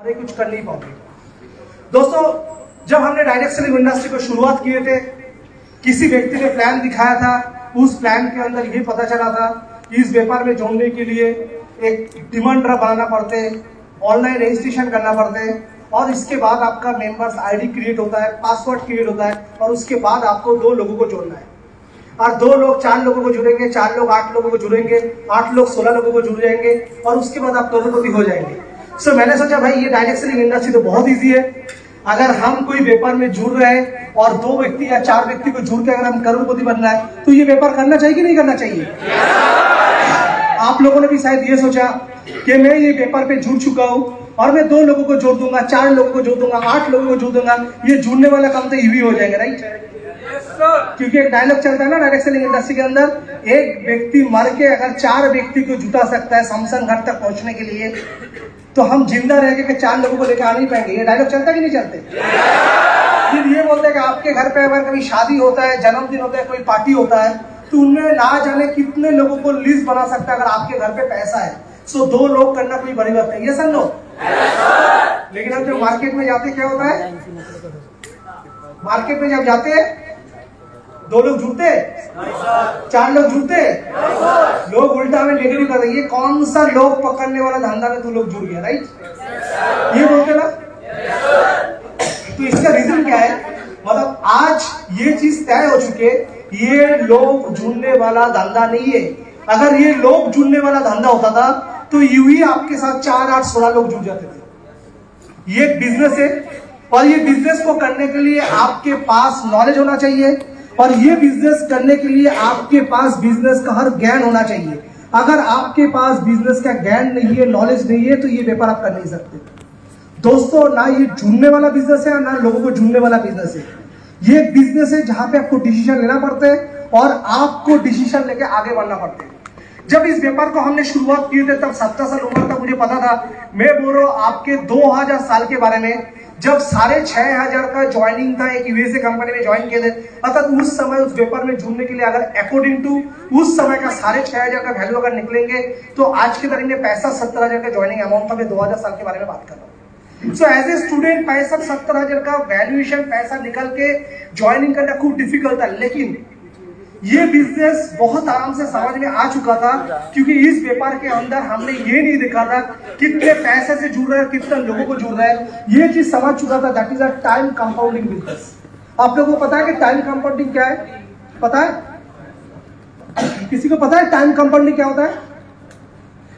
अरे कुछ कर नहीं पाओगे दोस्तों, जब हमने डायरेक्ट सेलिंग इंडस्ट्री को शुरुआत किए थे, किसी व्यक्ति ने प्लान दिखाया था, उस प्लान के अंदर ये पता चला था कि इस व्यापार में जोड़ने के लिए एक डिमांड ड्राफ्ट बनाना पड़ते ऑनलाइन रजिस्ट्रेशन करना पड़ते, और इसके बाद आपका मेंबर्स आईडी क्रिएट होता है पासवर्ड क्रिएट होता है, और उसके बाद आपको दो लोगों को जोड़ना है। और दो लोग चार लोगों को जुड़ेंगे, चार लोग आठ लोगों को जुड़ेंगे, आठ लोग सोलह लोगों को जुड़ जाएँगे, और उसके बाद आप करोड़पति हो जाएँगे। सो so, मैंने सोचा भाई ये डायरेक्ट सेलिंग इंडस्ट्री तो बहुत ईजी है। अगर हम कोई व्यापार में जुड़ रहे हैं और दो व्यक्ति या चार व्यक्ति को जुड़ के अगर हम करोड़पति बनना है तो ये व्यापार करना चाहिए कि नहीं करना चाहिए? आप लोगों ने भी शायद ये सोचा कि मैं ये व्यापार पे जुड़ चुका हूँ और मैं दो लोगों को जोड़ दूँगा चार लोगों को जोड़ दूँगा आठ लोगों को जोड़ दूँगा। ये जुड़ने वाला काम तो ईवी हो जाएगा राइट क्योंकि एक डायलॉग चलता है ना डायरेक्ट सेलिंग इंडस्ट्री के अंदर। एक व्यक्ति मर के अगर चार व्यक्ति को जुटा सकता है शमशान घर तक पहुँचने के लिए तो हम ज़िंदा रह के चार लोगों को लेकर आ नहीं पाएँगे। ये डायलॉग चलता कि नहीं चलते? फिर ये बोलते हैं कि आपके घर पे अगर कभी शादी होता है, जन्मदिन होता है, कोई पार्टी होता है तो उनमें ना जाने कितने लोगों को लिस्ट बना सकता है अगर आपके घर पे पैसा है। सो दो लोग करना कोई बड़ी बात नहीं। ये समझो लेकिन अब जब मार्केट में जाते, क्या होता है? मार्केट में जब जाते हैं दो लोग जुड़ते चार लोग जुड़ते लोग उल्टा हमें नेगेटिव कर ये कौन सा लोग पकड़ने वाला धंधा में तू लोग जुड़ गया राइट ये बोलते ना? तो इसका रीजन क्या है? मतलब आज ये चीज़ तय हो चुके, ये लोग जुड़ने वाला धंधा नहीं है। अगर ये लोग जुड़ने वाला धंधा होता था तो यू ही आपके साथ चार आठ सोलह लोग जुड़ जाते थे। ये बिज़नेस है, और ये बिज़नेस को करने के लिए आपके पास नॉलेज होना चाहिए। और ये बिज़नेस करने के लिए आपके पास बिज़नेस का हर ज्ञान होना चाहिए। अगर आपके पास बिज़नेस का ज्ञान नहीं है नॉलेज नहीं है तो ये व्यापार आप कर नहीं सकते। दोस्तों, ना ये जुड़ने वाला बिज़नेस है, ना लोगों को जुड़ने वाला बिज़नेस है। ये एक बिज़नेस है जहाँ पे आपको डिसीज़न लेना पड़ता है और आपको डिसीज़न लेके आगे बढ़ना पड़ता है। जब इस व्यापार को हमने शुरुआत की थी, तब सत्तर साल उम्र तक मुझे पता था। मैं बोल रहा हूँ, आपके 2000 साल के बारे में जब साढ़े छह हज़ार का ज्वाइनिंग था, एक यूएसए कंपनी में ज्वाइन किए थे, अर्थात उस समय उस व्यापार में जुड़ने के लिए अगर अकॉर्डिंग टू उस समय का साढ़े छह हज़ार का वैल्यू अगर निकलेंगे तो आज के तारीख में पैसा सत्तर हज़ार का ज्वाइनिंग अमाउंट था। मैं दो हज़ार साल के बारे में बात कर रहा हूँ। सो एज ए स्टूडेंट पैसा सत्तर हज़ार का वैल्यूएशन पैसा निकल के ज्वाइनिंग करना खूब डिफ़िकल्ट था, लेकिन ये बिज़नेस बहुत आराम से समझ में आ चुका था, क्योंकि इस व्यापार के अंदर हमने ये नहीं देखा था कितने पैसे से जुड़ रहे हैं, कितने लोगों को जुड़ रहा है। ये चीज़ समझ चुका था that is a time compounding business आप लोगों को पता है कि टाइम कंपाउंडिंग क्या है? पता है? किसी को पता है टाइम कंपाउंडिंग क्या होता है?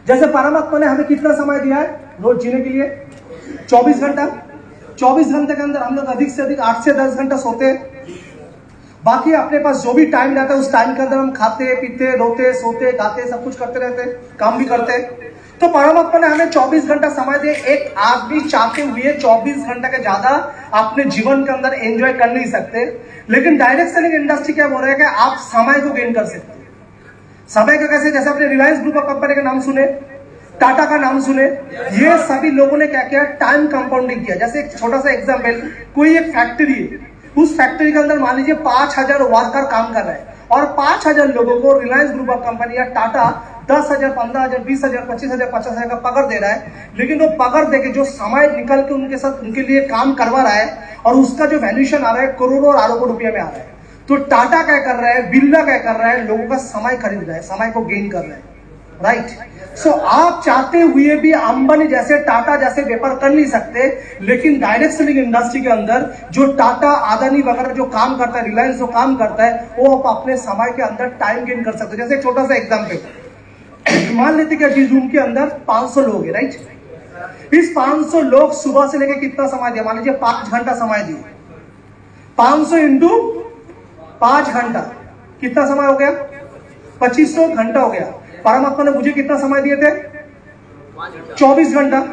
जैसे परमात्मा ने हमें कितना समय दिया है? रोज जीने के लिए। 24 घंटा। 24 घंटे के अंदर हम लोग अधिक से अधिक आठ से 10 घंटा सोते हैं। बाकी अपने पास जो भी टाइम रहता है, उस टाइम के अंदर हम खाते, पीते, रोते, सोते, गाते, सब कुछ करते रहते काम भी करते तो परमात्मा ने हमें 24 घंटा समय दिया एक आदमी चाहते हुए 24 घंटा के ज़्यादा अपने जीवन के अंदर एंजॉय कर नहीं सकते। लेकिन डायरेक्ट सेलिंग इंडस्ट्री क्या बोल रहे हैं कि आप समय को गेन कर सकते समय का कैसे, जैसे आपने रिलायंस ग्रुप ऑफ़ कंपनी का नाम सुने टाटा का नाम सुने, ये सभी लोगों ने क्या किया टाइम कंपाउंडिंग किया। जैसे एक छोटा सा एग्ज़ाम्पल कोई एक फैक्ट्री है उस फैक्ट्री के अंदर मान लीजिए पाँच हज़ार वर्कर काम कर रहे हैं और पाँच हज़ार लोगों को रिलायंस ग्रुप ऑफ़ कंपनी या टाटा दस हज़ार, पंद्रह हज़ार, बीस हज़ार, पच्चीस हज़ार, पचास हज़ार का पगार दे रहा है। लेकिन वो पगार देके जो समय निकल के उनके साथ, उनके लिए काम करवा रहा है और उसका जो वैल्यूशन आ रहा है, करोड़ों और अरबों रुपया में आ रहा है। तो टाटा क्या कर रहा है बिरला क्या कर रहा है, लोगों का समय खरीद रहा है, समय को गेन कर रहा है। राइट सो आप चाहते हुए भी अंबानी जैसे, टाटा जैसे व्यापार कर नहीं सकते, लेकिन डायरेक्ट सेलिंग इंडस्ट्री के अंदर, जो टाटा आदानी वगैरह जो काम करता है रिलायंस जो काम करता है, वो आप अपने समय के अंदर टाइम गेन कर सकते हो। जैसे छोटा सा एग्ज़ाम्पल मान लेते कि जिस रूम के अंदर 500 लोग है राइट इस 500 लोग सुबह से लेकर कितना समय दिया? मान लीजिए पाँच घंटा समय दिए। 500 सौ इंटू पाँच घंटा। कितना समय हो गया? 2500 घंटा हो गया। परमात्मा ने मुझे कितना समय दिए थे? 24 घंटा।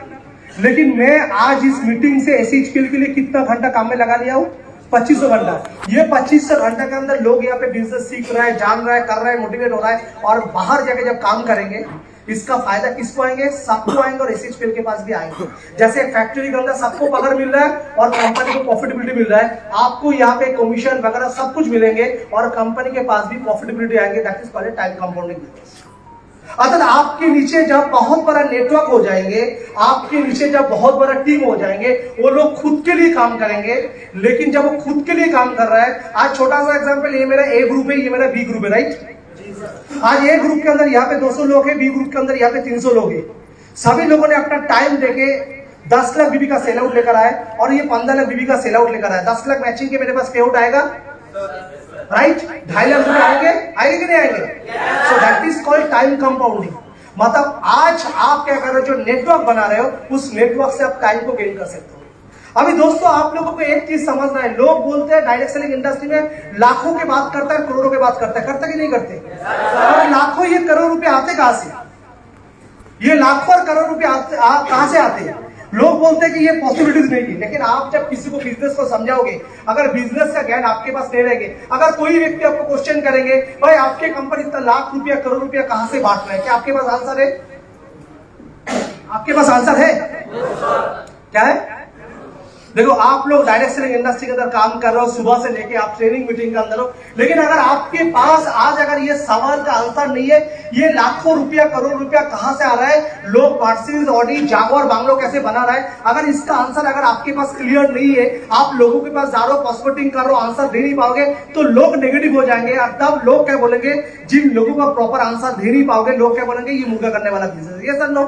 लेकिन मैं आज इस मीटिंग से स्किल के लिए कितना घंटा काम में लगा लिया हूँ? 2500 घंटा। ये 2500 घंटा के अंदर लोग यहाँ पे बिज़नेस सीख रहे हैं, जान रहा है, कर रहा है मोटिवेट हो रहा है और बाहर जाके जब काम करेंगे, इसका फ़ायदा किसको आएँगे? सबको आएँगे और एसी एस के पास भी आएँगे। जैसे फैक्ट्री के अंदर सबको पगार मिल रहा है और कंपनी को प्रॉफिटेबिलिटी मिल रहा है। आपको यहाँ पे कमीशन वगैरह सब कुछ मिलेंगे और कंपनी के पास भी प्रॉफिटेबिलिटी आएँगे। That is time compounding business अगर आपके नीचे जब बहुत बड़ा नेटवर्क हो जाएँगे आपके नीचे जब बहुत बड़ा टीम हो जाएँगे वो लोग खुद के लिए काम करेंगे। लेकिन जब वो खुद के लिए काम कर रहा है आज छोटा सा एग्जांपल ये मेरा ए ग्रुप है ये मेरा बी ग्रुप है राइट आज ए ग्रुप के अंदर यहाँ पे 200 लोग है बी ग्रुप के अंदर यहाँ पे 300 लोग हैं। सभी लोगों ने अपना टाइम देके दस लाख बीबी का सेल आउट लेकर आए और ये पंद्रह लाख बीबी का सेल आउट लेकर आए। दस लाख मैचिंग के मेरे पास पे आउट आएगा राइट ढाई लाख रुपए आएँगे? आएँगे कि नहीं आएँगे? So that is called time compounding मतलब आज आप क्या कर रहे हो जो नेटवर्क बना रहे हो उस नेटवर्क से आप टाइम को गेन कर सकते हो। अभी दोस्तों आप लोगों को एक चीज़ समझना है। लोग बोलते हैं डायरेक्ट सेलिंग इंडस्ट्री में लाखों की बात करता है करोड़ों की बात करता है। करता कि नहीं करते? और लाखों ये करोड़ रुपए आते कहाँ से? ये लाखों और करोड़ रुपए कहाँ से आते हैं? लोग बोलते हैं कि ये पॉसिबिलिटीज नहीं है लेकिन आप जब किसी को बिज़नेस को समझाओगे, अगर बिज़नेस का ज्ञान आपके पास नहीं रहेंगे, अगर कोई व्यक्ति आपको क्वेश्चन करेंगे, भाई आपके कंपनी इतना लाख रुपया, करोड़ रुपया कहाँ से बांट रहे हैं? क्या आपके पास आंसर है? आपके पास आंसर है? क्या है? देखो आप लोग डायरेक्ट सेलिंग इंडस्ट्री के अंदर काम कर रहे हो सुबह से लेके आप ट्रेनिंग मीटिंग के अंदर हो लेकिन अगर आपके पास आज अगर ये सवाल का आंसर नहीं है ये लाखों रुपया करोड़ रुपया कहाँ से आ रहा है? लोग मर्सिडीज ऑडी जागोर बांग्लो कैसे बना रहा है? अगर इसका आंसर अगर आपके पास क्लियर नहीं है आप लोगों के पास जा रहे हो पॉस्पोर्टिंग कर रहे हो आंसर दे नहीं पाओगे तो लोग नेगेटिव हो जाएँगे और तब लोग क्या बोलेंगे? जिन लोगों का प्रॉपर आंसर दे नहीं पाओगे लोग क्या बोलेंगे? ये मुर्गा करने वाला बिज़नेस ये सर नो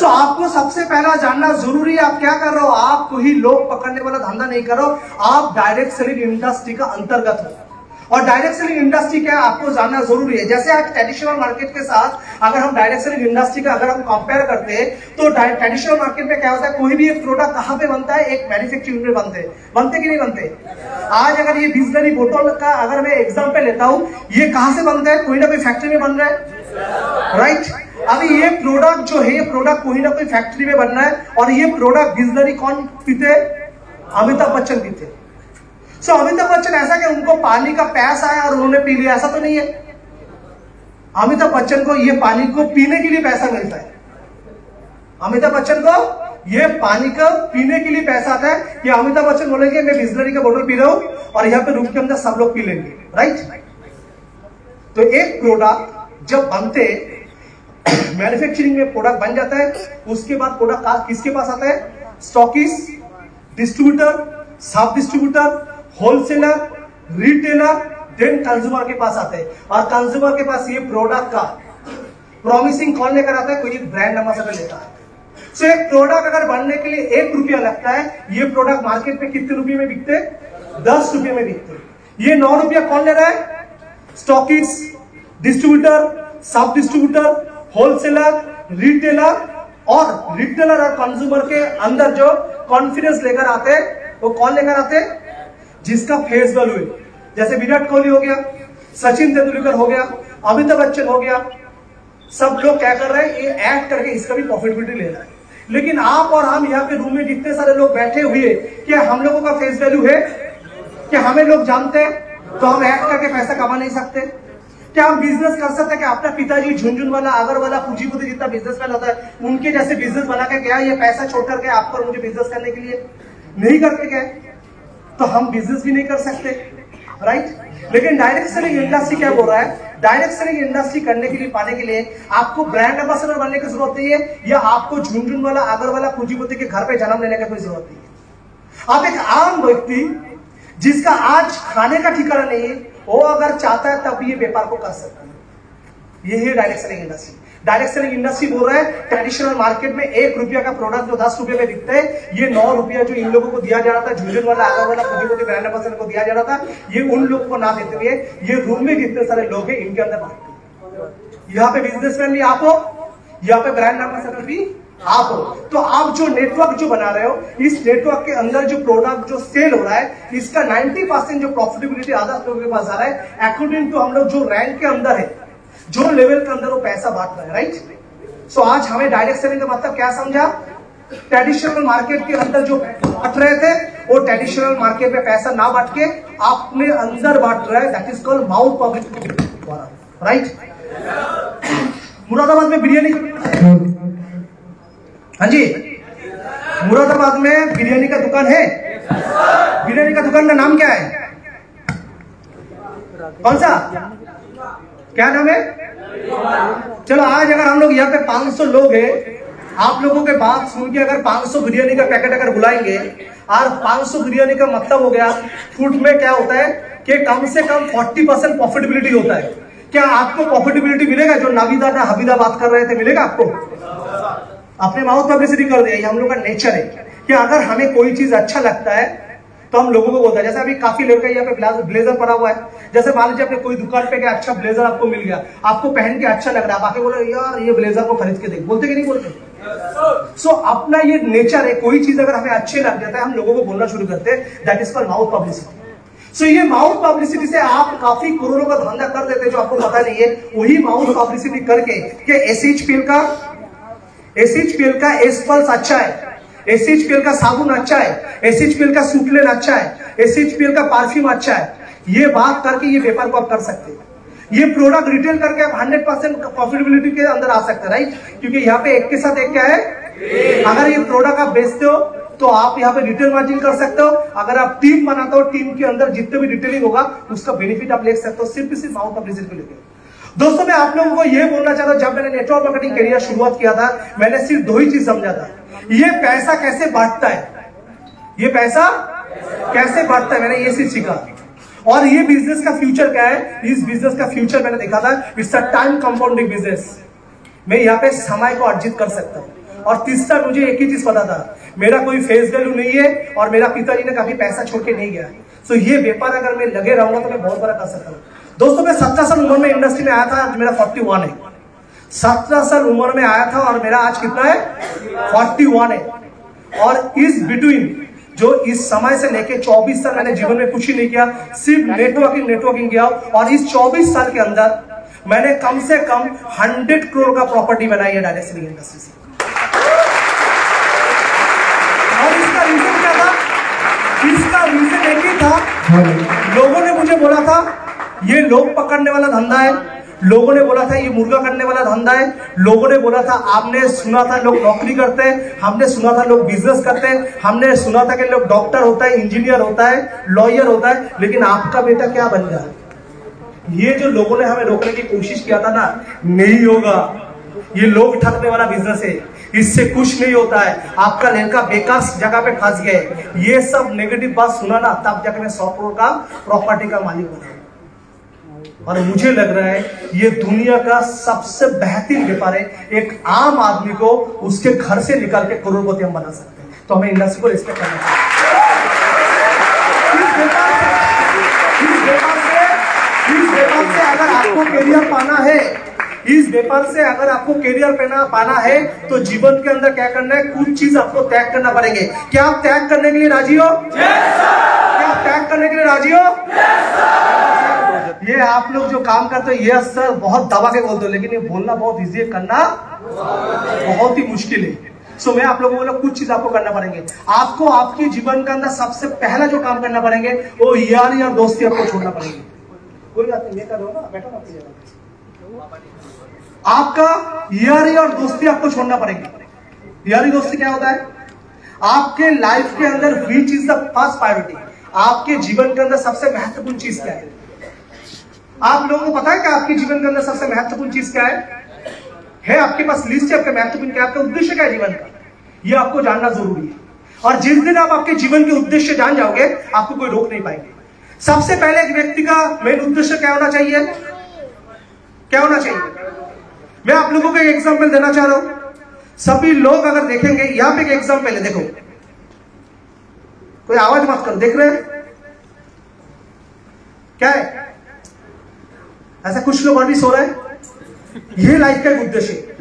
सो आपको सबसे पहला जानना ज़रूरी है आप क्या कर रहे हो? आप कोई लोग पकड़ने वाला धंधा नहीं करो, आप डायरेक्ट सेलिंग इंडस्ट्री का अंतर्गत हो। और डायरेक्ट सेलिंग इंडस्ट्री क्या है? आपको जानना ज़रूरी है। जैसे आज ट्रेडिशनल मार्केट के साथ अगर हम डायरेक्ट सेलिंग इंडस्ट्री का अगर हम कंपेयर करते हैं तो ट्रेडिशनल मार्केट में क्या होता है? कोई भी एक प्रोडक्ट कहाँ पे बनता है? एक मैन्युफैक्चरिंग में बनते हैं। बनते कि नहीं बनते? आज अगर ये बिजलरी बोतल का अगर मैं एग्ज़ाम्पल लेता हूँ, ये कहाँ से बनता है? कोई ना कोई फैक्ट्री में बन रहा है। राइट अभी ये प्रोडक्ट जो है, ये प्रोडक्ट कोई ना कोई फैक्ट्री में बनना है और ये प्रोडक्ट बिजलरी कौन पीते? अमिताभ बच्चन पीते। सो अमिताभ बच्चन ऐसा कि उनको पानी का प्यास आया और उन्होंने पी लिया, ऐसा तो नहीं है। अमिताभ बच्चन को ये पानी को पीने के लिए पैसा मिलता है। अमिताभ बच्चन को ये पानी का पीने के लिए पैसा आता है कि अमिताभ बच्चन बोलेंगे, मैं बिजलरी का बोतल पी रहा हूँ और यहाँ पे रूम के अंदर सब लोग पी लेंगे। राइट तो एक प्रोडक्ट जब बनते मैन्युफैक्चरिंग में प्रोडक्ट बन जाता है, उसके बाद प्रोडक्ट किसके पास आता है? Stockist distributor sub distributor wholesaler retailer then consumer के पास आते हैं। और कंज्यूमर के पास ये प्रोडक्ट का प्रॉमिसिंग कौन लेकर आता है? कोई ब्रांड एम्बेसडर लेता है। सो एक प्रोडक्ट अगर बनने के लिए एक रुपया लगता है, ये प्रोडक्ट मार्केट में कितने रुपए में बिकते? दस रुपए में बिकते। ये नौ रुपया कौन ले रहा है? Stockist distributor sub distributor wholesaler retailer और रिटेलर और कंज्यूमर के अंदर जो कॉन्फिडेंस लेकर आते हैं, वो कौन लेकर आते हैं? जिसका फेस वैल्यू है। जैसे विराट कोहली हो गया, सचिन तेंदुलकर हो गया, अमिताभ बच्चन हो गया, सब लोग क्या कर रहे हैं, ये एक्ट करके इसका भी प्रॉफिटेबिलिटी ले रहा है। लेकिन आप और हम यहाँ पे रूम में जितने सारे लोग बैठे हुए क्या हम लोगों का फेस वैल्यू है? क्या हमें लोग जानते हैं? तो हम एक्ट करके पैसा कमा नहीं सकते। क्या हम बिज़नेस कर सकते हैं कि अपना पिताजी झुंझुन वाला आगर वाला पूंजीपति जितना बिजनेसमैन होता है, उनके जैसे बिज़नेस बना के गया ये पैसा छोड़ करके आपको मुझे बिज़नेस करने के लिए नहीं करके गए तो हम बिज़नेस भी नहीं कर सकते राइट लेकिन डायरेक्ट सेलिंग इंडस्ट्री क्या बोल रहा है? डायरेक्ट सेलिंग इंडस्ट्री करने के लिए, पाने के लिए आपको ब्रांड एम्बेसडर बनने की ज़रूरत नहीं है, या आपको झुंझुन वाला आगर वाला पूंजीपति के घर पे जन्म लेने की कोई ज़रूरत नहीं है। आप एक आम व्यक्ति जिसका आज खाने का ठिकाना नहीं है वो अगर चाहता है तब ये व्यापार को कर सकता है। ये है direct selling industry direct selling industry बोल रहा है ट्रेडिशनल मार्केट में एक रुपया का प्रोडक्ट जो दस रुपए में बिकता है, ये नौ रुपया जो इन लोगों को दिया जा रहा था, झुंझुन वाला आगर वाला ब्रांड एम्बेसडर को दिया जा रहा था, ये उन लोगों को ना देते हुए, ये रूम में जितने सारे लोग हैं, इनके अंदर यहाँ पे बिजनेसमैन भी आप हो, यहाँ पे ब्रांड एम्बेसडर भी आप हो। तो आप जो नेटवर्क जो बना रहे हो, इस नेटवर्क के अंदर जो प्रोडक्ट जो सेल हो रहा है, इसका 90 परसेंट जो प्रॉफिटेबिलिटी आधा लोगों के पास आ रहा है अकॉर्डिंग टू हम लोग जो रैंक के अंदर है, जो लेवल के अंदर वो पैसा बांट रहे हैं राइट सो आज हमें डायरेक्ट सेलिंग का मतलब क्या समझा? ट्रेडिशनल मार्केट के अंदर जो बांट रहे थे, वो ट्रेडिशनल मार्केट में पैसा ना बांट के अपने अंदर बांट रहे हैं that is called mouth public right Moradabad में बिरयानी हाँ जी। मुरादाबाद में बिरयानी का दुकान है? बिरयानी का दुकान का नाम क्या है? कौन सा? क्या नाम है? चलो, आज अगर हम लोग यहाँ पे 500 लोग हैं, आप लोगों के बात सुन के अगर 500 बिरयानी का पैकेट अगर बुलाएँगे और 500 बिरयानी का मतलब हो गया, फ़ूड में क्या होता है कि कम से कम 40 परसेंट प्रॉफिटेबिलिटी होता है। क्या आपको प्रॉफिटेबिलिटी मिलेगा? जो नाविदा ना हबीदा बात कर रहे थे, मिलेगा आपको? अपने माउथ पब्लिसिटी कर दिया ये हम लोग का नेचर है। कि अगर हमें कोई चीज़ अच्छा लगता है तो हम लोगों को बोलते हैं। जैसे अभी काफ़ी लड़का यहाँ पे ब्लेजर पड़ा हुआ है। जैसे मान लीजिए अपने कोई दुकान पे क्या अच्छा ब्लेजर आपको मिल गया आपको पहन के अच्छा लग रहा है बाकी बोले यार ये ब्लेजर को खरीद के देख। बोलते कि नहीं बोलते? सो so, अपना ये नेचर है कोई चीज़ अगर हमें अच्छे लग जाता है हम लोगों को बोलना शुरू करते हैं। That is call mouth publicity so ये माउथ पब्लिसिटी से आप काफ़ी करोड़ों का धंधा कर देते हैं जो आपको पता नहीं है। वही माउथ पब्लिसिटी करके कि एसएचपीएल का एसएचपीएल का एस पल्स अच्छा है। एसएचपीएल का साबुन अच्छा है। एसएचपीएल का सूटलेन अच्छा है। एसएचपीएल का परफ्यूम अच्छा है। ये बात करके ये व्यापार को आप कर सकते हैं। ये प्रोडक्ट रिटेल करके आप 100 परसेंट प्रॉफिटेबिलिटी के अंदर आ सकते हैं राइट क्योंकि यहाँ पे एक के साथ एक क्या है? अगर ये प्रोडक्ट आप बेचते हो तो आप यहाँ पे रिटेल मार्जिन कर सकते हो। अगर आप टीम बनाते हो टीम के अंदर जितने भी रिटेलिंग होगा, उसका बेनिफिट आप ले सकते हो। सिर्फ़ सिर्फ़ माउथ पब्लिसिटी को लेकर दोस्तों, मैं आप लोगों को यह बोलना चाहता हूँ, जब मैंने नेटवर्क मार्केटिंग करियर शुरुआत किया था, मैंने सिर्फ़ दो ही चीज़ समझा था। ये पैसा कैसे बांटता है? ये पैसा कैसे बढ़ता है? मैंने ये चीज़ सीखा। और ये बिज़नेस का फ्यूचर क्या है? इस बिज़नेस का फ्यूचर मैंने देखा था। It's a time compounding business मैं यहाँ पे समय को अर्जित कर सकता हूँ। और तीसरा, मुझे एक ही चीज़ पता था। मेरा कोई फेस वैल्यू नहीं है और मेरा पिताजी ने कभी पैसा छोड़ के नहीं गया। सो ये व्यापार अगर मैं लगे रहूँगा तो मैं बहुत बड़ा कर सकता हूँ। दोस्तों मैं सत्रह साल उम्र में इंडस्ट्री में आया था आज मेरा फोर्टी वन है। सत्रह साल उम्र में आया था और मेरा आज कितना है? फोर्टी वन है। और इस बिटवीन जो इस समय से लेके 24 साल मैंने जीवन में कुछ ही नहीं किया सिर्फ़ नेटवर्किंग नेटवर्किंग किया और इस 24 साल के अंदर मैंने कम से कम 100 करोड़ का प्रॉपर्टी बनाई है डायरेक्ट सेलिंग इंडस्ट्री से। और इसका रीजन क्या था? इसका रीजन एक ही था लोगों ने मुझे बोला था ये लोग पकड़ने वाला धंधा है। लोगों ने बोला था ये मुर्गा करने वाला धंधा है। लोगों ने बोला था, आपने सुना था लोग नौकरी करते हैं, हमने सुना था लोग बिज़नेस करते हैं, हमने सुना था कि लोग डॉक्टर होता है इंजीनियर होता है लॉयर होता है, लेकिन आपका बेटा क्या बन गया? ये जो लोगों ने हमें रोकने की कोशिश किया था ना, नहीं होगा। ये लोग ठगने वाला बिज़नेस है। इससे कुछ नहीं होता है। आपका लड़का बेकार जगह पे फंस गए ये सब नेगेटिव बात सुना ना, तब जाके मैं सौ करोड़ का प्रॉपर्टी का मालिक बना और मुझे लग रहा है ये दुनिया का सबसे बेहतरीन व्यापार है। एक आम आदमी को उसके घर से निकाल के करोड़पति हम बना सकते हैं। तो हमें इंडस्ट्री को रिस्पेक्ट करना चाहिए। इस व्यापार से इस व्यापार से अगर आपको करियर पाना है इस व्यापार से अगर आपको करियर पाना पाना है तो जीवन के अंदर क्या करना है? कुछ चीज़ आपको त्याग करना पड़ेंगे। क्या आप त्याग करने के लिए राज़ी हो? Yes, क्या आप त्याग करने के लिए राज़ी हो? ये आप लोग जो काम करते हो, ये सर बहुत दबा के बोलते हो, लेकिन ये बोलना बहुत इजी है, करना बहुत ही मुश्किल है। सो मैं आप लोगों को कुछ चीज़ आपको करना पड़ेंगे। आपको आपके जीवन के अंदर सबसे पहला जो काम करना पड़ेंगे, वो यार और दोस्ती आपको छोड़ना पड़ेगी। कोई बात नहीं आपका यारी और दोस्ती आपको छोड़ना पड़ेगी। यारी दोस्ती क्या होता है? आपके लाइफ के अंदर which is the first priority आपके जीवन के अंदर सबसे महत्वपूर्ण चीज़ क्या है? आप लोगों को पता है कि आपके जीवन के अंदर सबसे महत्वपूर्ण चीज़ क्या है? है आपके पास लिस्ट है आपका महत्वपूर्ण क्या आपका उद्देश्य क्या है जीवन का? ये आपको जानना ज़रूरी है। और जिस दिन आप आपके जीवन के उद्देश्य जान जाओगे, आपको कोई रोक नहीं पाएँगे। सबसे पहले एक व्यक्ति का मेन उद्देश्य क्या होना चाहिए? क्या होना चाहिए? मैं आप लोगों को एक एग्ज़ाम्पल देना चाह रहा हूँ। सभी लोग अगर देखेंगे, यहाँ पे एक एग्ज़ाम्पल है, देखो। कोई आवाज़ मत करो, देख रहे हैं? क्या है? ऐसा कुछ लोग और भी सो रहे हैं? ये लाइफ का एक उद्देश्य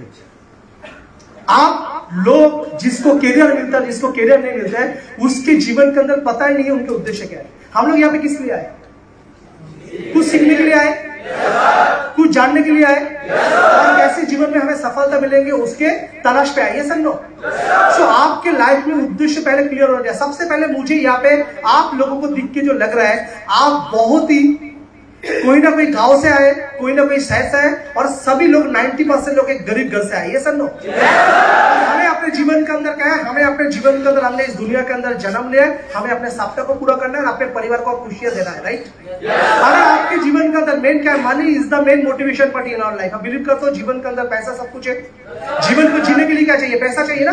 आप लोग जिसको करियर मिलता है, जिसको करियर नहीं मिलता है, उसके जीवन के अंदर पता ही नहीं है उनके उद्देश्य क्या है। हम लोग यहाँ पे किस लिए आए? कुछ सीखने के लिए आए? कुछ जानने के लिए आए? और कैसे जीवन में हमें सफलता मिलेंगे, उसके तलाश पे आइए समझो सो आपके लाइफ में उद्देश्य पहले क्लियर हो जाए सबसे पहले मुझे यहाँ पे आप लोगों को दिख के जो लग रहा है, आप बहुत ही कोई ना कोई गाँव से आए, कोई ना कोई शहर से आए, और सभी लोग 90 परसेंट लोग एक गरीब घर से आए। ये सर हमें अपने जीवन के अंदर क्या है हमें अपने जीवन के अंदर, हमने इस दुनिया के अंदर जन्म लिया है, हमें अपने सपने को पूरा करना है और अपने परिवार को खुशियाँ देना है राइट अरे, आपके जीवन के अंदर मेन क्या है? Money is the main motivation party in life हम बिलीव करते हो, जीवन के अंदर पैसा सब कुछ है। जीवन को जीने के लिए क्या चाहिए? पैसा चाहिए ना?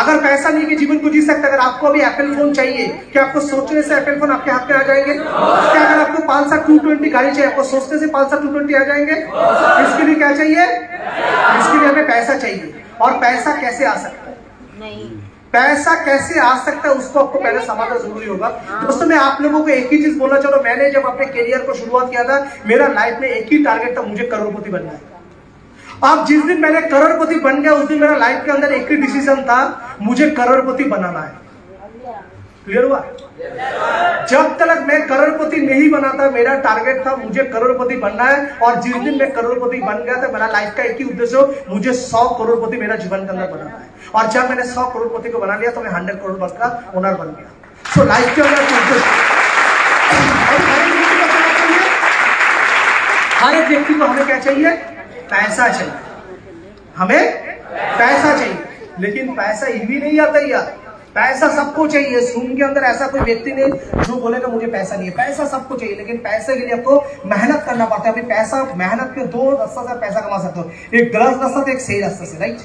अगर पैसा नहीं कि जीवन को जी सकते, अगर आपको अभी एप्पल फ़ोन चाहिए, क्या आपको सोचने से एप्पल फ़ोन आपके हाथ में आ जाएँगे? क्या अगर आपको पाँच सात टू ट्वेंटी गाड़ी चाहिए, आपको सोचने से पाँच सात टू ट्वेंटी आ जाएँगे? इसके लिए क्या चाहिए? इसके लिए हमें पैसा चाहिए। और पैसा कैसे आ सकता है? नहीं। पैसा कैसे आ सकता है उसको आपको पहले समझना ज़रूरी होगा। दोस्तों मैं आप लोगों को एक ही चीज़ बोलना चाहूँ मैंने जब अपने करियर को शुरुआत किया था मेरा लाइफ में एक ही टारगेट था मुझे करोड़पति बनना है। अब जिस दिन मैंने करोड़पति बन गया उस दिन मेरा लाइफ के अंदर एक ही डिसीज़न था मुझे करोड़पति बनाना है। क्लियर हुआ? जब तक मैं करोड़पति नहीं बना था, मेरा टारगेट था मुझे करोड़पति बनना है और जिस दिन मैं करोड़पति बन गया था, मेरा लाइफ का एक ही उद्देश्य हो, मुझे सौ करोड़पति मेरा जीवन के अंदर बनाना है। और जब मैंने सौ करोड़पति को बना लिया तो मैं हंड्रेड करोड़ का ओनर बन गया। सो लाइफ के अंदर उद्देश्य हर एक व्यक्ति को हमें क्या चाहिए? पैसा चाहिए। हमें पैसा चाहिए। लेकिन पैसा ये भी नहीं आता यार। पैसा सबको चाहिए। सुन के अंदर ऐसा कोई व्यक्ति नहीं जो बोले ना मुझे पैसा नहीं है। पैसा सबको चाहिए, लेकिन पैसे के लिए आपको मेहनत करना पड़ता है। पैसा, मेहनत के दो रास्ता से पैसा कमा सकते हो। एक गलत रास्ता से एक सही रास्ता से राइट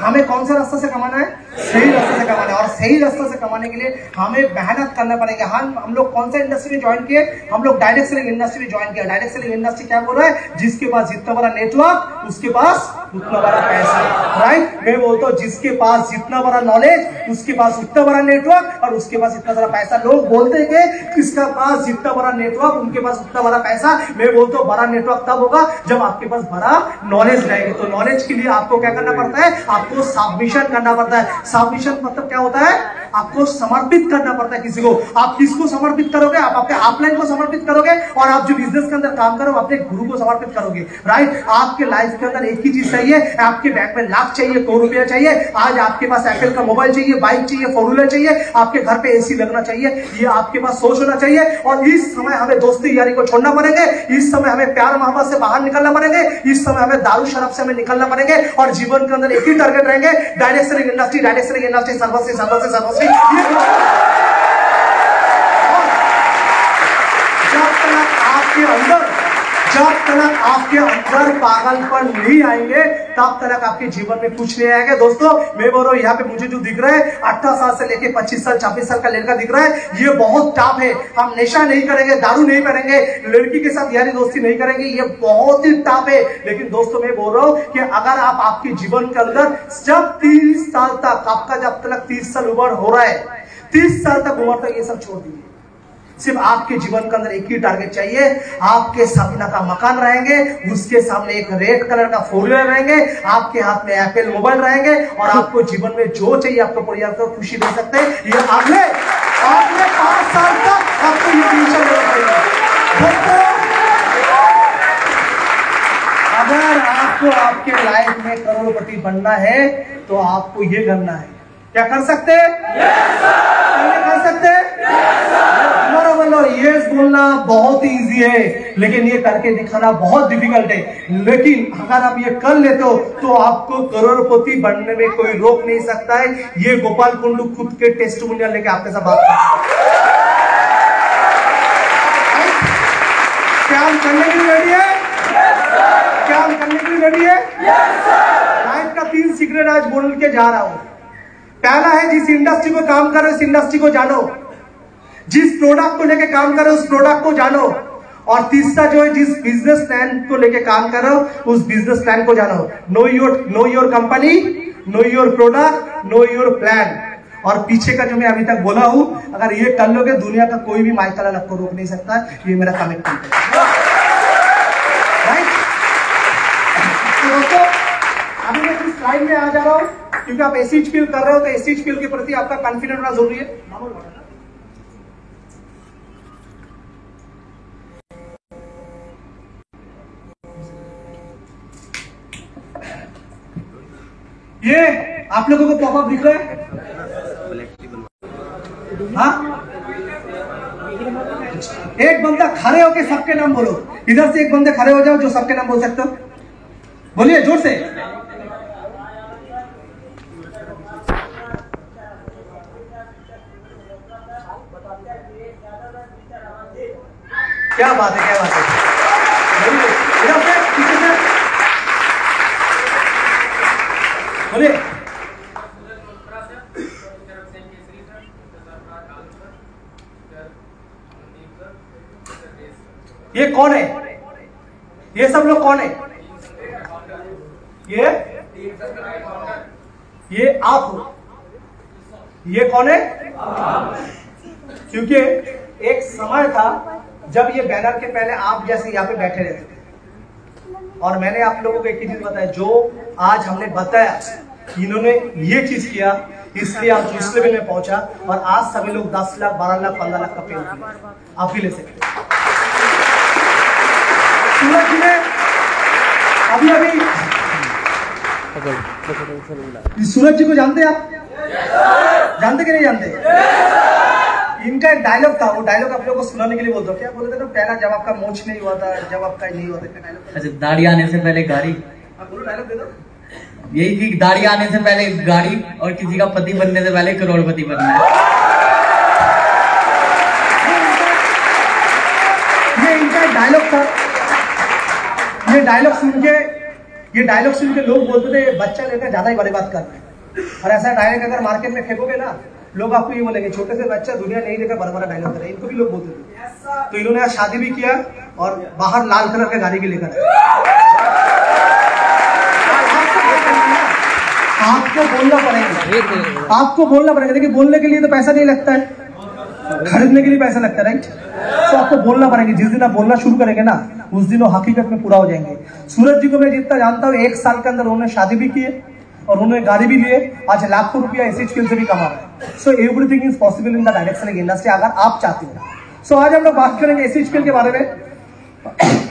हमें कौन सा रास्ता से कमाना है? सही रास्ते से कमाना है और सही रास्ते से कमाने के लिए हमें मेहनत करना पड़ेगा। हम हम लोग कौन सा इंडस्ट्री में ज्वाइन किए? हम लोग डायरेक्ट सेलिंग इंडस्ट्री में ज्वाइन किया। डायरेक्ट सेलिंग इंडस्ट्री क्या बोल रहा है? जिसके पास जितना बड़ा नेटवर्क उसके पास उतना बड़ा पैसा। राइट मैं बोलता हूँ, जिसके पास जितना बड़ा नॉलेज उसके पास उतना बड़ा नेटवर्क और उसके पास इतना बड़ा पैसा। लोग बोलते हैं कि किसका पास जितना बड़ा नेटवर्क उनके पास उतना बड़ा पैसा। मैं बोलता हूँ, बड़ा नेटवर्क तब होगा जब आपके पास बड़ा नॉलेज रहेगी। तो नॉलेज के लिए आपको क्या करना पड़ता है? आपको सबमिशन करना पड़ता है। सबमिशन मतलब क्या होता है? आपको समर्पित करना पड़ता है किसी को। आप किसको समर्पित करोगे? आप अपने अपलाइन को समर्पित करोगे और आप जो बिज़नेस के अंदर काम करो अपने गुरु को समर्पित करोगे। राइट आपके लाइफ के अंदर एक ही चीज़ चाहिए, आपके बैंक में लाख चाहिए, करोड़ रुपया चाहिए, आज आपके पास एप्पल का मोबाइल चाहिए बाइक चाहिए फोर व्हीलर चाहिए, आपके घर पे एसी लगना चाहिए, ये आपके पास सोच होना चाहिए और इस समय हमें दोस्ती यारी को छोड़ना पड़ेंगे, इस समय हमें प्यार मोहब्बत से बाहर निकलना पड़ेंगे, इस समय हमें दारू शराब से हमें निकलना पड़ेंगे और जीवन के अंदर एक ही टारगेट रहेंगे direct selling industry selling industry सर्वस्वी सर्वस्वी ये जब तक आपके अंदर जब तक आपके अंदर पागलपन नहीं आएँगे, तब तक आपके जीवन में कुछ नहीं आएगा। दोस्तों, मैं बोल रहा हूँ, यहाँ पे मुझे जो दिख रहा है अठारह साल से लेके पच्चीस साल, छब्बीस साल का लड़का दिख रहा है, ये बहुत टफ है। हम नशा नहीं करेंगे, दारू नहीं करेंगे लड़की के साथ यारी दोस्ती नहीं करेंगे, ये बहुत ही टफ है। लेकिन दोस्तों, मैं बोल रहा हूँ कि अगर आप आपके जीवन के अंदर जब तीस साल तक, आपका जब तक तीस साल उम्र हो रहा है, तीस साल तक उम्र तक ये सब छोड़ दीजिए। सिर्फ़ आपके जीवन के अंदर एक ही टारगेट चाहिए। आपके सपना का मकान रहेंगे, उसके सामने एक रेड कलर का फोर व्हीलर रहेंगे, आपके हाथ में एप्पल मोबाइल रहेंगे और आपको जीवन में जो चाहिए, आपको परिवार को खुशी दे सकते हैं। ये अगले पाँच साल तक आपको ये फ्यूचर अगर आपको आपके लाइफ में करोड़पति बनना है तो आपको ये करना है। क्या कर सकते हैं? पहले कर सकते हैं? हमारा बोलो यस बोलना बहुत इजी है, लेकिन ये करके दिखाना बहुत डिफ़िकल्ट है। लेकिन अगर आप ये कर लेते हो तो आपको करोड़पति बनने में कोई रोक नहीं सकता है। ये गोपाल कुंडू खुद के टेस्ट लेके आपके साथ बात क्या हम करने के लिए रेडी है? क्या हम करने के लिए रेडी है? लाइफ का तीन सीक्रेट आज बोल के जा रहा हूँ। पहला है जिस इंडस्ट्री को काम कर रहे हो, उस इंडस्ट्री को जानो। जिस प्रोडक्ट को लेके काम करो उस प्रोडक्ट को जानो। और तीसरा जो है, जिस बिज़नेस प्लान को लेके काम कर उस बिज़नेस प्लान को जानो। Know your know your company know your product know your plan और पीछे का जो मैं अभी तक बोला हूँ, अगर ये कर लोगे, दुनिया का कोई भी माइकल आपको रोक नहीं सकता, ये मेरा कमिटमेंट है राइट तो दोस्तों, अभी मैं स्लाइड में आ जा रहा हूँ, क्योंकि आप एसिड फील कर रहे हो तो एसिड फील के प्रति आपका कॉन्फिडेंट होना ज़रूरी है। ये आप लोगों को पॉपअप दिख रहा है? हाँ? एक बंदा खड़े होके सबके नाम बोलो। इधर से एक बंदे खड़े हो जाओ जो सबके नाम बोल सकते हो। बोलिए, ज़ोर से। क्या बात है, क्या बात है? ये कौन है? ये सब लोग कौन है? ये? ये आप हो। ये कौन है? क्योंकि एक समय था जब ये बैनर के पहले आप जैसे यहाँ पे बैठे रहते थे। और मैंने आप लोगों को एक ही चीज़ बताया जो आज हमने बताया, इन्होंने ये चीज़ किया, इसलिए आप जिस लेवल में पहुँचा, और आज सभी लोग 10 लाख 12 लाख 15 लाख का पे किया आप भी ले सकते हैं। सूरज जी ने अभी अभी इस सूरज जी को जानते हैं आप? जानते कि नहीं जानते? इनका एक डायलॉग था वो डायलॉग आप लोगों को सुनाने के लिए बोलते क्या बोलते थे? ना पहला जब आपका मोच नहीं हुआ था जब आपका नहीं हुआ था अच्छा दाढ़ी आने से पहले गाड़ी। बोलो डायलॉग दे दो। यही थी दाढ़ी आने से पहले गाड़ी और किसी का पति बनने से पहले करोड़पति बनना। ये इनका डायलॉग था। ये डायलॉग सुन के ये डायलॉग सुन के लोग बोलते थे बच्चा लेकर ज़्यादा ही बड़ी बात कर रहे हैं। और ऐसा डायलॉग अगर मार्केट में फेंकोगे ना लोग आपको ये बोलेंगे छोटे से बच्चा दुनिया नहीं देखा बड़ा बड़ा डायलॉग करे इनको भी लोग बोलते थे। तो इन्होंने आज शादी भी किया और बाहर लाल कलर के गाड़ी के लेकर आए आपको बोलना पड़ेगा आपको बोलना पड़ेगा। देखिए बोलने के लिए तो पैसा नहीं लगता है। खरीदने के लिए पैसा लगता है राइट तो आपको बोलना पड़ेगा। जिस दिन आप बोलना शुरू करेंगे ना उस दिन वो हकीकत में पूरा हो जाएँगे। सूरज जी को मैं जितना जानता हूँ, एक साल के अंदर उन्होंने शादी भी की है और उन्होंने गाड़ी भी लिए आज लाखों रुपया एस एच से भी कमा रहे so everything is possible in the direction industry अगर आप चाहते हो। सो आज हम लोग बात करेंगे एस एच के बारे में।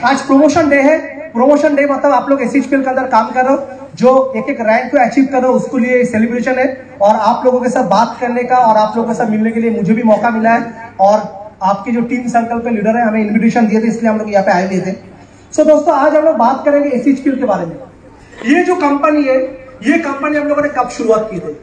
आज प्रमोशन डे है। प्रमोशन डे मतलब आप लोग एस के अंदर काम कर रहे हो। जो एक एक रैंक को अचीव कर रहे हो, उसके लिए सेलिब्रेशन है। और आप लोगों के साथ बात करने का और आप लोगों के साथ मिलने के लिए मुझे भी मौका मिला है। और आपके जो टीम सर्कल के लीडर है, हमें इन्विटेशन दिए थे, इसलिए हम लोग यहाँ पे आए हुए थे। सो दोस्तों, आज हम लोग बात करेंगे एस के बारे में। ये जो कंपनी है, ये कंपनी हम लोगों ने कब शुरुआत की थी?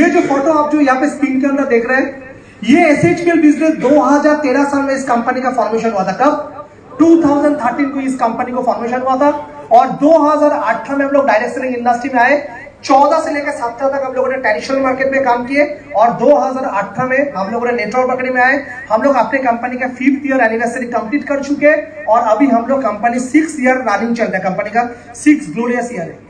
ये जो फ़ोटो आप जो यहाँ पे स्क्रीन के अंदर देख रहे हैं, ये एस बिज़नेस 2013 साल में इस कंपनी का फॉर्मेशन हुआ था। कब? 2013 को इस कंपनी को फॉर्मेशन हुआ था। और 2018 में हम लोग डायरेक्ट सेलिंग इंडस्ट्री में आए। 14 से लेकर 17 तक हम लोगों ने ट्रेडिशनल मार्केट में काम किए और 2018 में हम लोगों ने नेटवर्क मार्केटिंग में आए। हम लोग अपने कंपनी का फिफ्थ ईयर एनिवर्सरी कंप्लीट कर चुके और अभी हम लोग कंपनी सिक्स ईयर रनिंग चल रहा है कंपनी का। सिक्स ग्लोरियस ईयर है।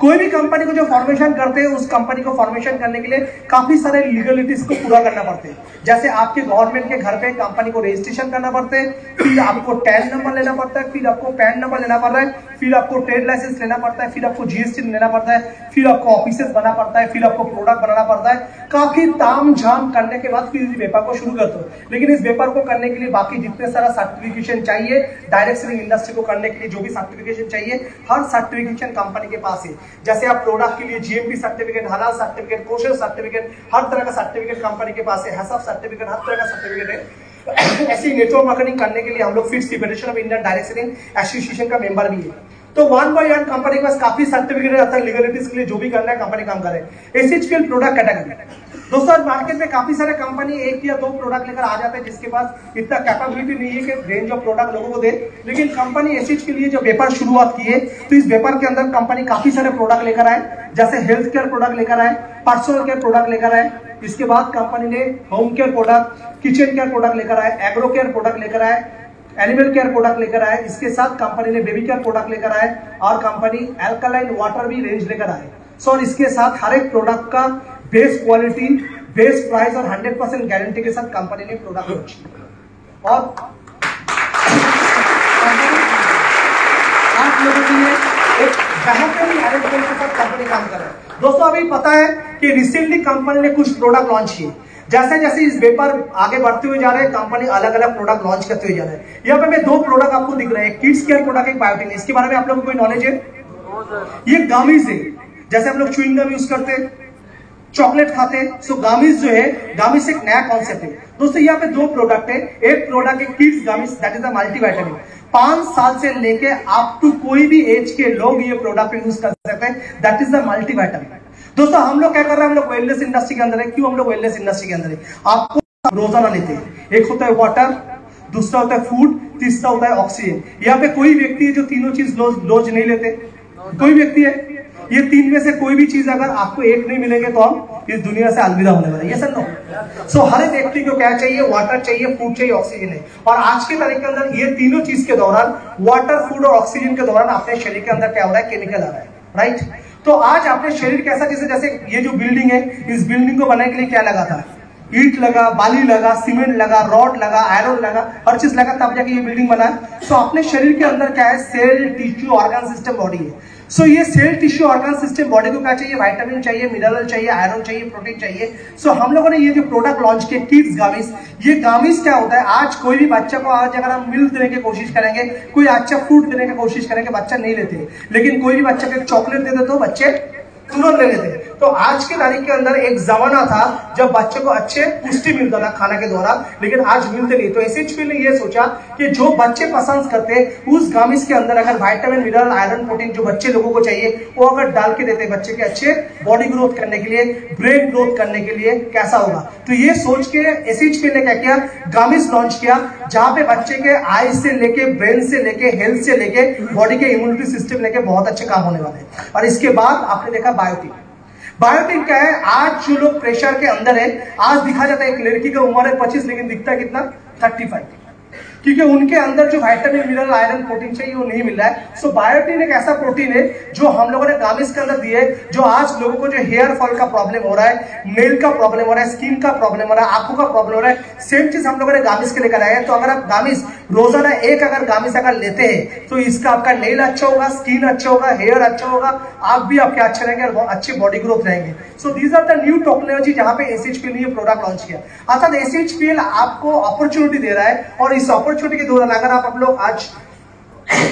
कोई भी कंपनी को जो फॉर्मेशन करते हैं, उस कंपनी को फॉर्मेशन करने के लिए काफ़ी सारे लीगलिटीज को पूरा करना पड़ते हैं। जैसे आपके गवर्नमेंट के घर पे कंपनी को रजिस्ट्रेशन करना पड़ता है, फिर आपको टैन नंबर लेना पड़ता है, फिर आपको पैन नंबर लेना पड़ रहा है, फिर आपको ट्रेड लाइसेंस लेना पड़ता है, फिर आपको जीएसटी लेना पड़ता है, फिर आपको ऑफ़िस बनाना पड़ता है, फिर आपको प्रोडक्ट बनाना पड़ता है। काफ़ी ताम झाम करने के बाद फिर इस व्यापार को शुरू करते हो। लेकिन इस व्यापार को करने के लिए बाकी जितने सारा सर्टिफिकेशन चाहिए डायरेक्ट सेलिंग इंडस्ट्री को करने के लिए जो भी सर्टिफिकेशन चाहिए, हर सर्टिफिकेशन कंपनी के पास है। जैसे आप प्रोडक्ट के लिए जीएमपी सर्टिफिकेट हलाल सर्टिफिकेट कोशल सर्टिफिकेट हर तरह का सर्टिफिकेट कंपनी के पास है सर्टिफिकेट हर तरह का सर्टिफिकेट है। ऐसी नेटवर्क मार्केटिंग करने के लिए हम लोग fit federation of Indian direct selling association का मेंबर भी है। तो वन बाई वन कंपनी के पास काफ़ी सर्टिफिकेट रहता है लीगलिटीज के लिए जो भी करना है कंपनी काम करे। एसएचपीएल प्रोडक्ट कैटेगरी दोस्तों, आज मार्केट में काफ़ी सारे कंपनी एक या दो प्रोडक्ट लेकर आ जाते हैं, जिसके पास इतना कैपेबिलिटी नहीं है कि रेंज ऑफ़ प्रोडक्ट लोगों को दे। लेकिन कंपनी एसएच के लिए जो व्यापार शुरुआत की है तो इस व्यापार के अंदर कंपनी काफ़ी सारे प्रोडक्ट लेकर आए, जैसे हेल्थ केयर प्रोडक्ट लेकर आए पर्सनल केयर प्रोडक्ट लेकर आए। इसके बाद कंपनी ने home care product kitchen care product लेकर आए एग्रो केयर प्रोडक्ट लेकर आए एनिमल केयर प्रोडक्ट लेकर आए। इसके साथ कंपनी ने बेबी केयर प्रोडक्ट लेकर आए और कंपनी एल्कलाइन वाटर भी रेंज लेकर आए। सो और इसके साथ हर एक प्रोडक्ट का बेस्ट क्वालिटी बेस्ट प्राइस और 100 परसेंट गारंटी के साथ कंपनी ने प्रोडक्ट लॉन्च किया। और आप लोगों के लिए एक बेहतरीन अरेंजमेंट के साथ कंपनी काम कर रहा है। दोस्तों अभी पता है कि रिसेंटली कंपनी ने कुछ प्रोडक्ट लॉन्च किए। जैसे जैसे इस व्यापार आगे बढ़ते हुए जा रहे हैं कंपनी अलग अलग प्रोडक्ट लॉन्च करते हुए जा रहे हैं। यहाँ पे मैं दो प्रोडक्ट आपको दिख रहे हैं किड्स केयर प्रोडक्ट एक बायोटिन इसके बारे में आप लोगों को कोई नॉलेज है? ये गामीज है। जैसे हम लोग चुइंग गम यूज़ करते हैं। चॉकलेट खाते सो गामिस जो है गामिस एक नया कॉन्सेप्ट है। दोस्तों, यहाँ पे दो प्रोडक्ट है। एक प्रोडक्ट है kids gummies that is a multivitamin पाँच साल से लेके आप टू कोई भी एज के लोग ये प्रोडक्ट यूज़ कर सकते हैं। दैट इज़ द मल्टीविटामिन दोस्तों, हम लोग क्या कर रहे हैं? हम लोग वेलनेस इंडस्ट्री के अंदर है। क्यों हम लोग वेलनेस इंडस्ट्री के अंदर है? आपको रोज़ाना लेते हैं। एक होता है वाटर दूसरा होता है फ़ूड तीसरा होता है ऑक्सीजन यहाँ पे कोई व्यक्ति है जो तीनों चीज़ डोज नहीं लेते। कोई व्यक्ति है? ये तीन में से कोई भी चीज़ अगर आपको एक नहीं मिलेंगे तो हम इस दुनिया से अलविदा होने वाले सर नो सो हर एक व्यक्ति को क्या चाहिए? वाटर चाहिए फ़ूड चाहिए ऑक्सीजन है। और आज के तारीख के अंदर ये तीनों चीज़ के दौरान वाटर फ़ूड और ऑक्सीजन के दौरान अपने शरीर के अंदर क्या हो रहा है? केमिकल आ रहा है राइट तो आज आपने शरीर कैसा जैसे जैसे ये जो बिल्डिंग है, इस बिल्डिंग को बनाने के लिए क्या लगा था? ईट लगा बाली लगा सीमेंट लगा रॉड लगा आयरन लगा हर चीज़ लगा तब जाके ये बिल्डिंग बना है। तो अपने शरीर के अंदर क्या है? Cell tissue organ system body है। सो so, ये cell tissue organ system body को क्या चाहिए? वाइटामिन चाहिए मिनरल चाहिए आयरन चाहिए प्रोटीन चाहिए। सो so, हम लोगों ने ये जो प्रोडक्ट लॉन्च किए किड्स गामिस ये गामिस क्या होता है? आज कोई भी बच्चा को आज अगर हम मिल्क देने की कोशिश करेंगे कोई अच्छा फ्रूट देने की कोशिश करेंगे बच्चा नहीं लेते। लेकिन कोई भी बच्चा को चॉकलेट दे दे तो बच्चे तुरंत ले लेते तो आज के तारीख के अंदर एक जमाना था, जब बच्चे को अच्छे पुष्टि मिलता था खाना के द्वारा, लेकिन आज मिलते नहीं। तो एसएचपी ने यह सोचा कि जो बच्चे पसंद करते, उस गामिस के अंदर अगर वाइटामिन मिनरल आयरन प्रोटीन जो बच्चे लोगों को चाहिए, वो अगर डाल के देते बच्चे के अच्छे बॉडी ग्रोथ करने के लिए ब्रेन ग्रोथ करने के लिए, कैसा होगा? तो ये सोच के एसएचपी ने क्या किया? गामिस लॉन्च किया, जहाँ पे बच्चे के आई से लेके ब्रेन से लेके हेल्थ से लेके बॉडी के इम्यूनिटी सिस्टम लेके बहुत अच्छे काम होने वाले और इसके बाद आपने देखा बायोटिक बायोटिक क्या है? आज जो लोग प्रेशर के अंदर है, आज दिखा जाता है एक लड़की का उम्र है पच्चीस, लेकिन दिखता है कितना? Thirty five. क्योंकि उनके अंदर जो वाइटामिन मिनरल आयरन प्रोटीन चाहिए, वो नहीं मिल रहा है। सो बायोटिन एक ऐसा प्रोटीन है जो हम लोगों ने गामिस के अंदर दिए, जो आज लोगों को जो हेयर फॉल का प्रॉब्लम हो रहा है नेल का प्रॉब्लम हो रहा है स्किन का प्रॉब्लम हो रहा है, आँखों का प्रॉब्लम हो रहा है सेम चीज़ हम लोगों ने गामिस के लेकर आया हैं। तो अगर आप गामिस, रोज़ाना एक अगर गामिस अगर लेते हैं तो इसका आपका नेल अच्छा होगा स्किन अच्छा होगा हेयर अच्छा होगा, आप भी आपके अच्छे रहेंगे और अच्छे बॉडी ग्रोथ रहेंगे। So these are the new technology जहाँ पे एसएचपीएल ने प्रोडक्ट लॉन्च किया। अर्थात एसएचपीएल आपको अपॉर्चुनिटी दे रहा है और इस अपॉर्चुनिटी की दूर अगर आप आप लोग आज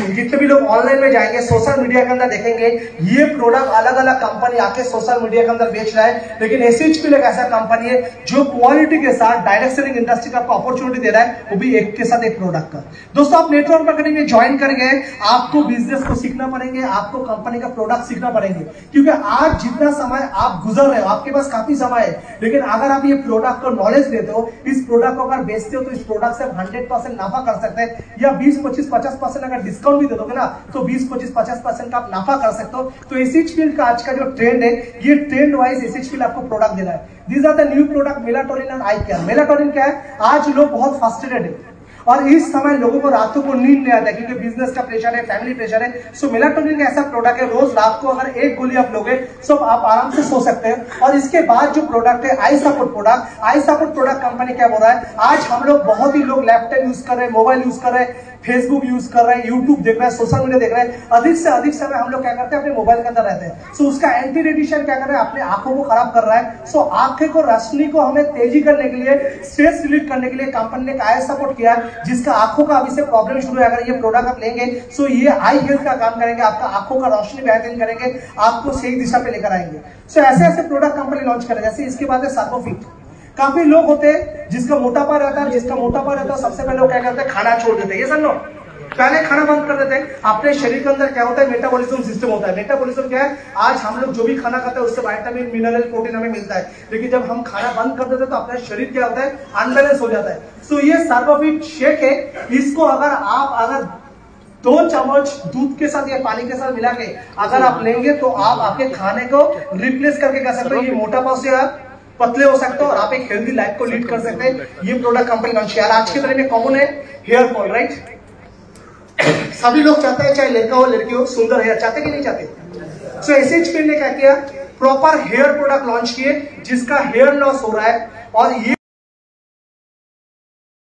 जितने भी लोग ऑनलाइन में जाएँगे सोशल मीडिया के अंदर देखेंगे, ये प्रोडक्ट अलग अलग कंपनी आके सोशल मीडिया के अंदर बेच रहा है। लेकिन एसएचपी एक ऐसा कंपनी है, जो क्वालिटी के साथ डायरेक्ट सेलिंग इंडस्ट्री का आपको अपॉर्चुनिटी दे रहा है, वो भी एक के साथ एक प्रोडक्ट का। दोस्तों, आप नेटवर्क मार्केटिंग में ज्वाइन करेंगे, आपको बिज़नेस को सीखना पड़ेंगे, आपको कंपनी का प्रोडक्ट सीखना पड़ेंगे। क्योंकि आज जितना समय आप गुजर रहे हो, आपके पास काफ़ी समय है, लेकिन अगर आप ये प्रोडक्ट को नॉलेज देते हो, इस प्रोडक्ट को अगर बेचते हो तो इस प्रोडक्ट से आप हंड्रेड परसेंट नाफा कर सकते हैं, या बीस, पच्चीस, पचास परसेंट अगर डिस्काउंट भी दे दोगे ना तो 20 25 50 परसेंट का आप नाफा कर सकते हो। तो एसएचपीएल का आज का जो ट्रेंड है, ये ट्रेंड वाइज एसएचपीएल आपको प्रोडक्ट दे रहा है। These are the new product melatonin and eye care melatonin क्या है? आज लोग बहुत फ्रस्ट्रेटेड है। और इस समय लोगों को रातों को नींद नहीं आता क्योंकि बिज़नेस का प्रेशर है फैमिली प्रेशर है। सो मेलाटोनिन ऐसा प्रोडक्ट है, रोज रात को अगर एक गोली आप लोगे सो आप आराम से सो सकते हैं। और इसके बाद जो प्रोडक्ट है eye support product eye support product company क्या बोल रहा है? आज हम लोग बहुत ही लोग लैपटॉप यूज़ कर रहे हैं मोबाइल यूज़ कर रहे हैं। फेसबुक यूज़ कर रहे हैं यूट्यूब देख रहे हैं सोशल मीडिया देख रहे हैं, अधिक से अधिक समय हम लोग क्या करते हैं, अपने मोबाइल के अंदर रहते हैं। सो उसका एंटी रेडिएशन क्या कर रहा है, अपने आँखों को खराब कर रहा है। सो आँखें को रोशनी को हमें तेज़ी करने के लिए स्ट्रेस रिलीफ करने के लिए कंपनी ने काय सपोर्ट किया, जिसका आँखों का अभी से प्रॉब्लम शुरू है। अगर ये प्रोडक्ट आप लेंगे सो ये आई हेल्थ का काम करेंगे, आपका आँखों का रोशनी बेहतरीन करेंगे, आपको सही दिशा पे लेकर आएँगे। सो ऐसे ऐसे प्रोडक्ट कंपनी लॉन्च करें जैसे इसके बाद है सार्कोफिट काफ़ी लोग होते हैं जिसका मोटापा रहता है, जिसका मोटापा रहता है, सबसे पहले वो क्या करते हैं खाना छोड़ देते हैं ये समझो? पहले खाना बंद कर देते हैं अपने शरीर के अंदर क्या होता है मेटाबॉलिज्म सिस्टम होता है। मेटाबॉलिज्म क्या है? आज हम लोग जो भी खाना खाते हैं, उससे वाइटामिन मिनरल प्रोटीन हमें मिलता है। लेकिन जब हम खाना बंद कर देते हैं तो अपना शरीर क्या होता है अनबैलेंस हो जाता है। सो ये सर्वोफिट शेक है, इसको अगर आप, अगर दो चम्मच दूध के साथ या पानी के साथ मिला के अगर आप लेंगे तो आप आपके खाने को रिप्लेस करके कर सकते हो ये मोटापा से आप पतले हो सकते हो और आप एक हेल्दी लाइफ को लीड कर सकते हैं। ये प्रोडक्ट कंपनी लॉन्च किया आज के तरह में कॉमन है। हेयर फॉल राइट सभी लोग चाहते हैं चाहे लड़का हो, लड़की हो, सुंदर हेयर चाहते कि नहीं चाहते? सो एस ने क्या किया? प्रॉपर हेयर प्रोडक्ट लॉन्च किए, जिसका हेयर लॉस हो रहा है। और ये